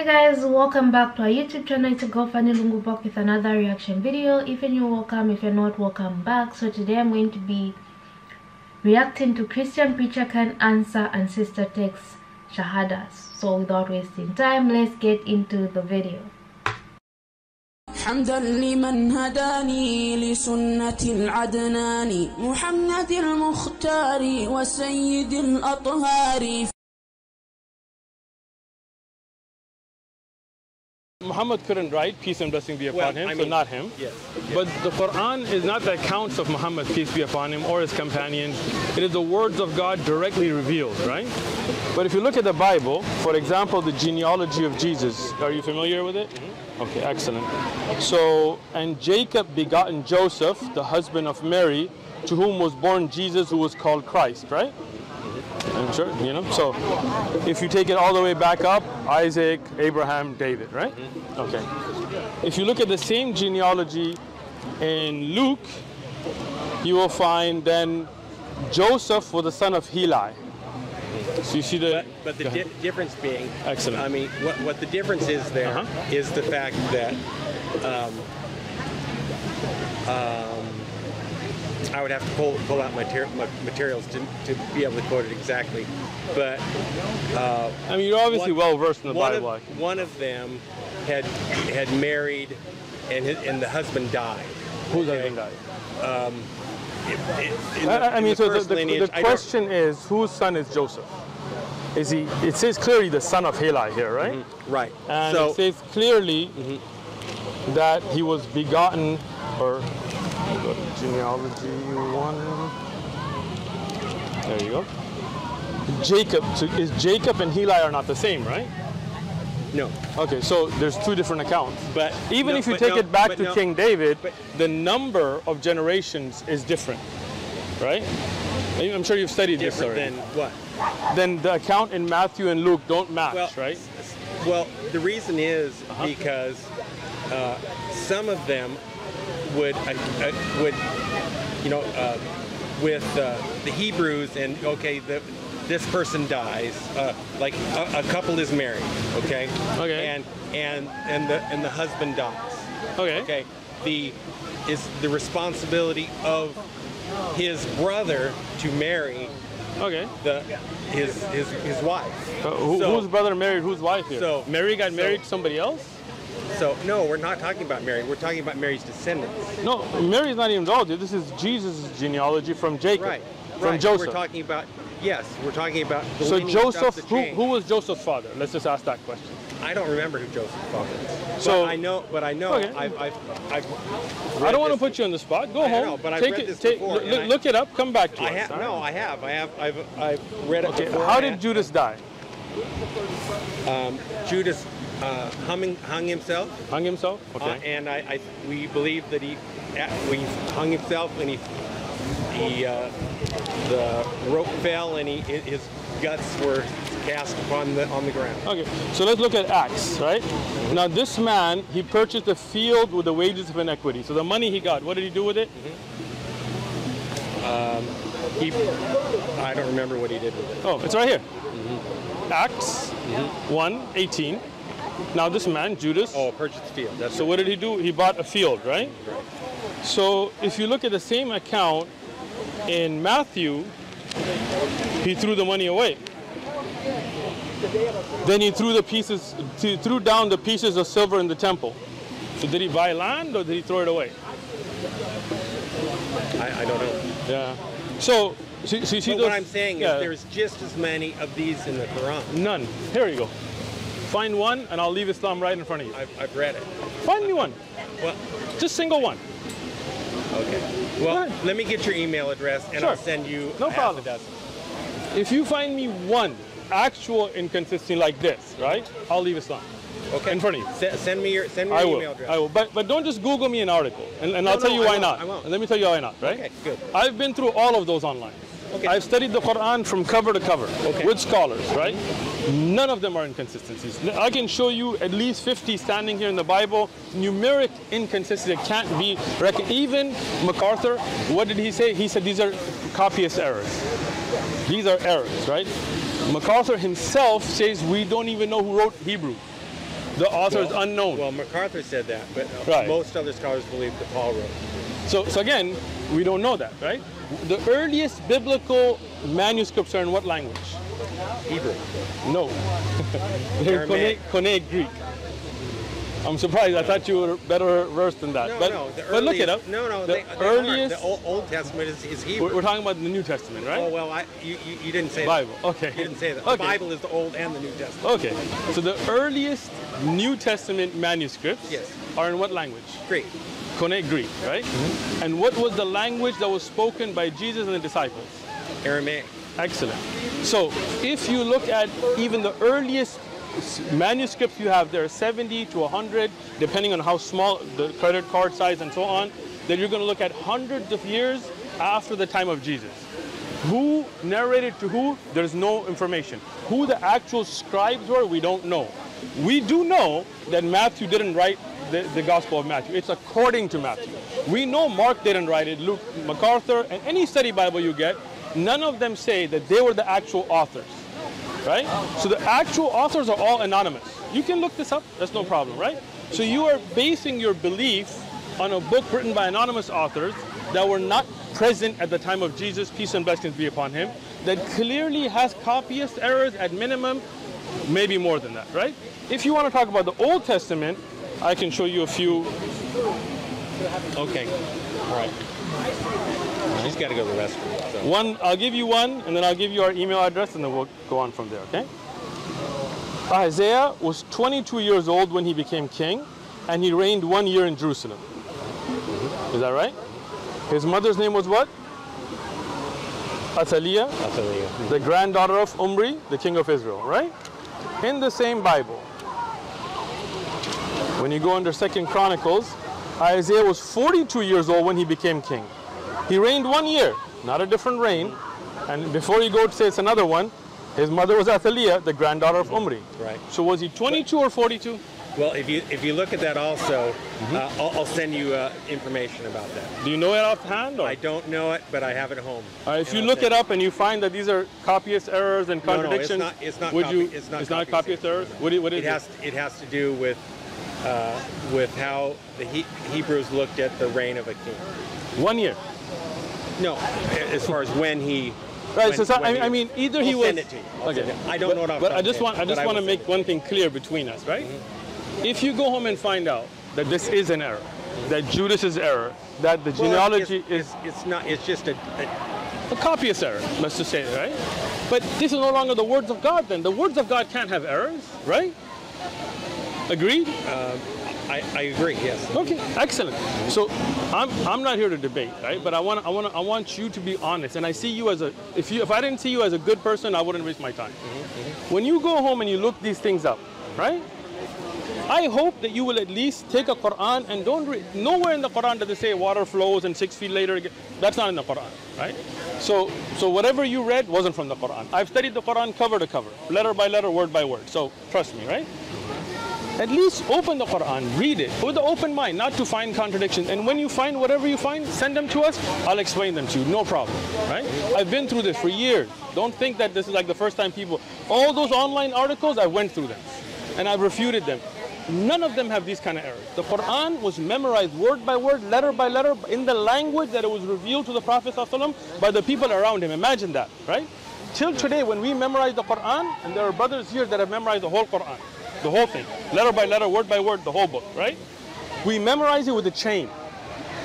hey guys welcome back to our youtube channel. It's go Fanny Lungu with another reaction video. If you're welcome. If you're not welcome back. So today i'm going to be reacting to christian preacher can answer and sister takes shahadas. So without wasting time let's get into the video. حمدا لمن هداني لسنة محمد المختار وسيد الأطهار. Muhammad couldn't write, peace and blessing be upon Well, him, I so mean, not him. yes, But the Quran is not the accounts of Muhammad, peace be upon him, or his companions. It is the words of God directly revealed, right? But if you look at the Bible, for example, the genealogy of Jesus, are you familiar with it? Mm-hmm. Okay, excellent. So, and Jacob begotten Joseph, the husband of Mary, to whom was born Jesus, who was called Christ, right? I'm sure, you know. So, if you take it all the way back up, Isaac, Abraham, David, right? Okay. If you look at the same genealogy in Luke, you will find then Joseph was the son of Heli. So you see the. But, but the di- difference being, Excellent. I mean, what, what the difference is there is Uh-huh. the fact that um, um, I would have to pull, pull out my, ter- my materials to, to be able to quote it exactly. But uh, I mean, you're obviously well versed in the one Bible. Of, one of them had had married, and his, and the husband died. Who's okay. husband died? Um, in the- I, I mean, the so the, the, lineage, the question is, whose son is Joseph? Is he? It says clearly the son of Heli here, right? Mm-hmm. right. And so it says clearly mm-hmm. that he was begotten, or genealogy one. There you go. Jacob. So is Jacob and Heli are not the same, right? no, Okay, so there's two different accounts. but Even no, if you take no, it back to no. King David, the number of generations is different, right? I'm sure you've studied this already. than what? then the account in Matthew and Luke don't match, Well, right? Well, the reason is Uh-huh. because uh, some of them would uh, would you know uh, with uh, the Hebrews and okay the this person dies uh, like a, a couple is married okay Okay. and and and the and the husband dies Okay. okay the is the responsibility of his brother to marry Okay. the his his his wife Uh, who, So- whose brother married whose wife here? So- Mary got so- married to somebody else? So no, we're not talking about Mary. We're talking about Mary's descendants. No, Mary's not even involved. This is Jesus' genealogy from Jacob, Right. from right. Joseph. We're talking about yes. We're talking about the so Joseph, who, who was Joseph's father? Let's just ask that question. I don't remember who Joseph's father is. So- but I know, but I know. Okay. I've, I've, I've I don't want to put you on the spot. Go I home. know, but I've take read it. this take, before, look, and I- it up. Come back to I us. have no. I have. I have. I've, I've read it Okay. before. How did Judas die? Um, Judas uh, humming, hung himself? Hung himself? Uh, Okay. and I, I, we believe that he, uh, we hung himself and he, he, uh, the rope fell and he, his guts were cast upon the, on the ground. Okay, so let's look at Acts, right? Now, this man, he purchased a field with the wages of inequity. So the money he got, what did he do with it? He, I don't remember what he did with it. Oh, it's right here. Acts 1 18. Now, this man, Judas, Oh, purchased field. That's so what did he do? He bought a field, right? So if you look at the same account in Matthew, he threw the money away. Then he threw the pieces, he threw down the pieces of silver in the temple. So did he buy land or did he throw it away? I, I don't know. Yeah. So, see, see, see But those, what I'm saying yeah, is there's just as many of these in the Quran. none. Here you go. Find one, and I'll leave Islam right in front of you. I've, I've read it. Find me one, Well, just single one. okay. Well, let me get your email address and Sure. I'll send you No problem. If you find me one actual inconsistency like this, right? I'll leave Islam Okay. in front of you. Se- send me your send me I your will. email address. I will. But but don't just Google me an article, and, and No, I'll tell no, you why not. I won't. And let me tell you why not. Right? Okay, good. I've been through all of those online. Okay. I've studied the Quran from cover to cover Okay. with scholars, right? None of them are inconsistencies. I can show you at least 50 standing here in the Bible, numeric inconsistencies that can't be reckoned. Even MacArthur, what did he say? He said these are copyist errors. These are errors, right? MacArthur himself says we don't even know who wrote Hebrew. the author is unknown. Well, MacArthur said that, but Right. most other scholars believe that Paul wrote. So, so again, we don't know that, right? The earliest biblical manuscripts are in what language? Hebrew. No. They're. Koine- Koine Greek. I'm surprised. I thought you were better versed than that. No, but, no. The but look it up. No, no. The they, they earliest. Aren't. The Old, Old Testament is, is Hebrew. we're, talking about the New Testament, right? Oh well, I, you, you, you didn't say Bible. That. Okay. You didn't say that. Okay. The Bible is the Old and the New Testament. Okay. So the earliest New Testament manuscripts Yes. Are in what language? Great. Koine Greek, right? Mm-hmm. And what was the language that was spoken by Jesus and the disciples? Aramaic. Excellent. So if you look at even the earliest manuscripts you have, there are 70 to 100, depending on how small the credit card size and so on, that you're going to look at hundreds of years after the time of Jesus. Who narrated to who? There's no information. Who the actual scribes were, we don't know. We do know that Matthew didn't write the, the Gospel of Matthew. It's according to Matthew. We know Mark didn't write it, Luke, MacArthur, and any study Bible you get, none of them say that they were the actual authors. Right? So the actual authors are all anonymous. You can look this up, that's no problem, right? So you are basing your belief on a book written by anonymous authors that were not present at the time of Jesus, peace and blessings be upon him, that clearly has copyist errors at minimum, maybe more than that, right? If you want to talk about the Old Testament, I can show you a few. Okay. All right. She's got to go to the restroom. So. One, I'll give you one, and then I'll give you our email address, and then we'll go on from there, okay? Ahaziah was 22 years old when he became king, and he reigned one year in Jerusalem. Mm-hmm. Is that right? His mother's name was what? Athaliah, tell the granddaughter of Omri, the king of Israel, right? In the same Bible, when you go under Second Chronicles, Ahaziah was 42 years old when he became king. He reigned one year, not a different reign. And before you go to say it's another one, his mother was Athaliah, the granddaughter of Omri. Right. So was he 22 or 42? Well, if you if you look at that also, uh, I'll, I'll send you uh, information about that. Do you know it offhand? Or? I don't know it, but I have it at home. Uh, if you I'll look it up and you find that these are copyist errors and No, no, it's contradictions, not- it's not would copy- you? it's not not copyist copyist errors. errors. What, what is It has it has to do with uh, with how the he- Hebrews looked at the reign of a king. One year. No, as far as when he. Right. when- so, I, mean, I mean, either he I'll was. send it to you. I'll okay. I don't but, know it off But I just want. I just want to make one thing clear between us, right? Mm-hmm. If you go home and find out that this is an error, that Judas is error, that the Well, genealogy it's, is it's, it's not. It's just a, a a copyist error, let's just say, right? But this is no longer the words of God. Then the words of God can't have errors, right? Agreed? Uh, I, I agree. Yes. Okay, excellent. So I'm I'm not here to debate, right? But I want I want I want you to be honest, and I see you as a if you if I didn't see you as a good person, I wouldn't waste my time. Mm-hmm, mm-hmm. When you go home and you look these things up, right? I hope that you will at least take a Quran and don't read. Nowhere in the Quran does it say water flows and six feet later. That's not in the Quran, right? So, so whatever you read wasn't from the Quran. I've studied the Quran cover to cover, letter by letter, word by word. So trust me, right? At least open the Quran, read it with an open mind, not to find contradictions. And when you find whatever you find, send them to us. I'll explain them to you, no problem. Right? I've been through this for years. Don't think that this is like the first time people. All those online articles, I went through them, and I've refuted them. None of them have these kind of errors. The Quran was memorized word by word, letter by letter, in the language that it was revealed to the Prophet ﷺ by the people around him. Imagine that, right? Till today, when we memorize the Quran, and there are brothers here that have memorized the whole Quran, the whole thing, letter by letter, word by word, the whole book, right? We memorize it with a chain,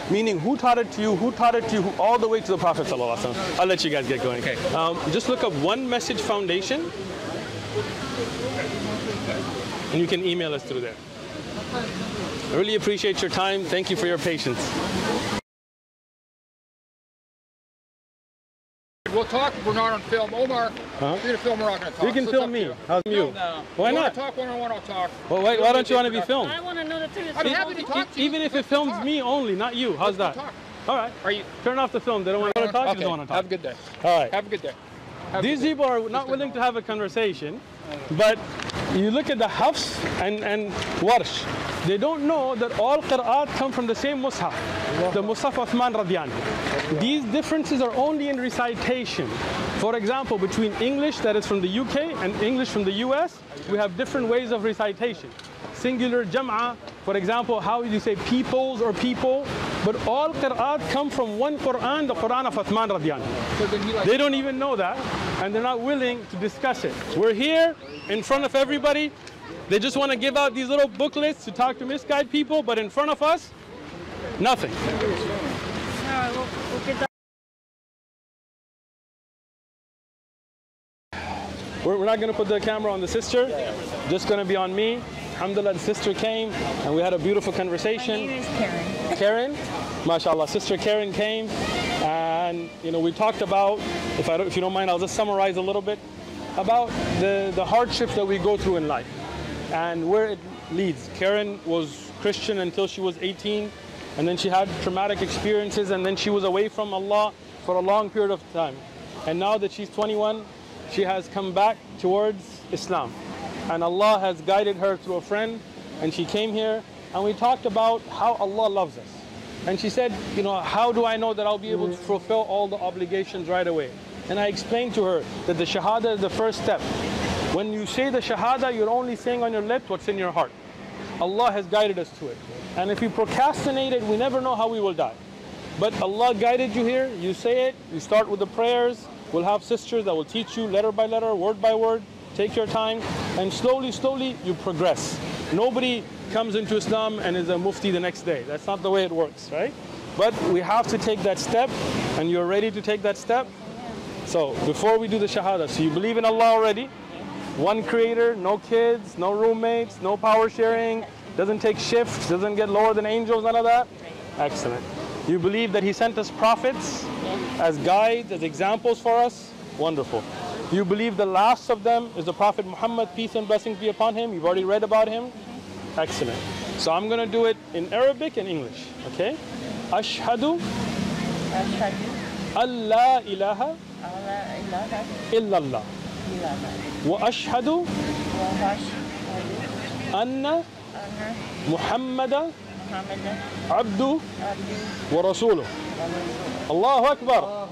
meaning who taught it to you, who taught it to you, who, all the way to the Prophet ﷺ. I'll let you guys get going. Okay. Um, just look up One Message Foundation, and you can email us through there. I really appreciate your time. Thank you for your patience. We'll talk. We're not on film. Omar, Huh? you're gonna film. We're not gonna talk. You can So film me. you. How's you? No. Why You not? talk one on one. I'll talk. Well, why, why don't you want to be filmed? I want to know the truth. I'm happy to talk to you. Even if it films talk. me only, not you. How's that? Let's talk. All right. Are you? Turn off the film. They don't want to talk. You Okay. just want to talk. Have a good day. All right. Have a good day. Have These good day. people are not willing to have a conversation, but you look at the Hafs and, and Warsh, they don't know that all Qira'at come from the same Mus'haf, the Mus'haf Uthman Radiyan. These differences are only in recitation. For example, between English that is from the UK and English from the US, we have different ways of recitation. singular jam'a. For example, how you say peoples or people? But all qira'at come from one Quran, the Quran of Uthman like They don't even know that, and they're not willing to discuss it. We're here in front of everybody. They just want to give out these little booklets to talk to misguide people, but in front of us, nothing. We're not going to put the camera on the sister, just going to be on me. Alhamdulillah, the sister came and we had a beautiful conversation. My name is Karen. Karen, mashallah, sister Karen came, and you know we talked about. If I don't, if you don't mind, I'll just summarize a little bit about the the hardships that we go through in life and where it leads. Karen was Christian until she was 18, and then she had traumatic experiences, and then she was away from Allah for a long period of time. And now that she's 21, she has come back towards Islam. And Allah has guided her through a friend, and she came here, and we talked about how Allah loves us. And she said, you know, how do I know that I'll be able to fulfill all the obligations right away? And I explained to her that the Shahada is the first step. When you say the Shahada, you're only saying on your lips what's in your heart. Allah has guided us to it. And if we procrastinate it, we never know how we will die. But Allah guided you here, you say it, you start with the prayers. We'll have sisters that will teach you letter by letter, word by word. Take your time, and slowly, slowly, you progress. Nobody comes into Islam and is a mufti the next day. That's not the way it works, right? But we have to take that step, and you're ready to take that step. So before we do the Shahada, so you believe in Allah already, one creator, no kids, no roommates, no power sharing, doesn't take shifts, doesn't get lower than angels, none of that? Excellent. You believe that He sent us prophets as guides, as examples for us? Wonderful. You believe the last of them is the Prophet Muhammad, peace and blessings be upon him. You've already read about him. Excellent. So I'm going to do it in Arabic and English. Okay? Ashhadu. Ashhadu. Allah ilaha. Allah ilaha. Illallah. Wa ashhadu. Anna. Muḥammad. Abdu. Wa rasuluh. Allahu Akbar.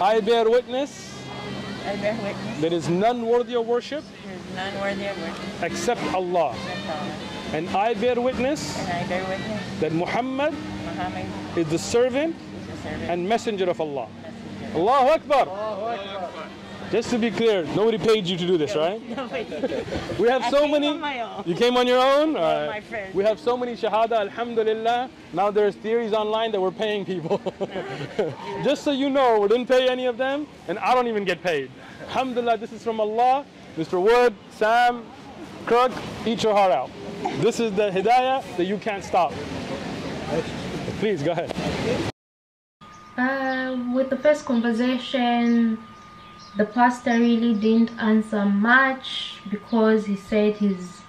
I bear witness. I bear witness there is none worthy of worship there is none worthy of worship except Allah. except Allah. And I bear witness And I bear witness that Muhammad Muhammad is the servant is the servant and messenger of Allah. messenger. Allahu Akbar. Just to be clear, nobody paid you to do this, right? Nobody. We have I so came many. on my own. You came on your own? All right. my friends. We have so many shahada, alhamdulillah. Now there's theories online that we're paying people. Just so you know, we didn't pay any of them, and I don't even get paid. Alhamdulillah, this is from Allah. Mr. Wood, Sam, Crook, eat your heart out. This is the hidayah that you can't stop. Please, go ahead. Uh, with the first conversation, the pastor really didn't answer much because he said his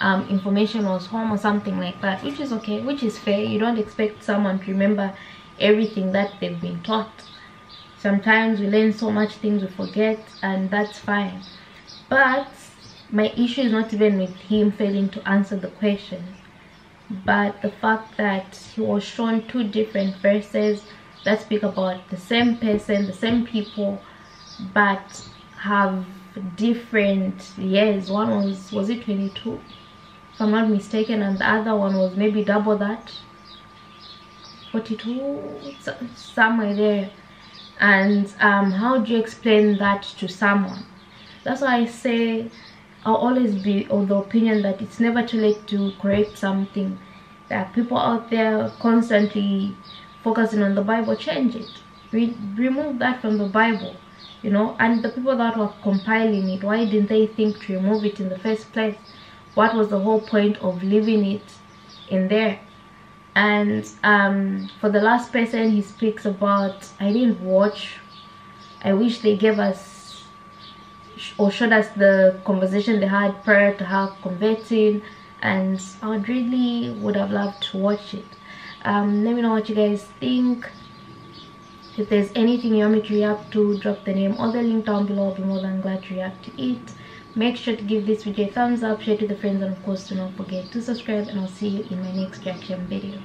um, information was home or something like that, which is okay, which is fair. You don't expect someone to remember everything that they've been taught. Sometimes we learn so much things we forget, and that's fine. But my issue is not even with him failing to answer the questions but the fact that he was shown two different verses that speak about the same person, the same people, but have different years. One was was it 22, if I'm not mistaken, and the other one was maybe double that, 42, somewhere there. And um, how do you explain that to someone? That's why I say I'll always be of the opinion that it's never too late to correct something. There are people out there constantly focusing on the Bible, change it. Re- remove that from the Bible, you know. And the people that were compiling it, why didn't they think to remove it in the first place? What was the whole point of leaving it in there? And um, for the last person, he speaks about I didn't watch. I wish they gave us or showed us the conversation they had prior to her converting and I would really would have loved to watch it um, let me know what you guys think if there's anything you want me to react to drop the name or the link down below. I'll be more than glad to react to it. Make sure to give this video a thumbs up share to the friends and of course do not forget to subscribe and I'll see you in my next reaction video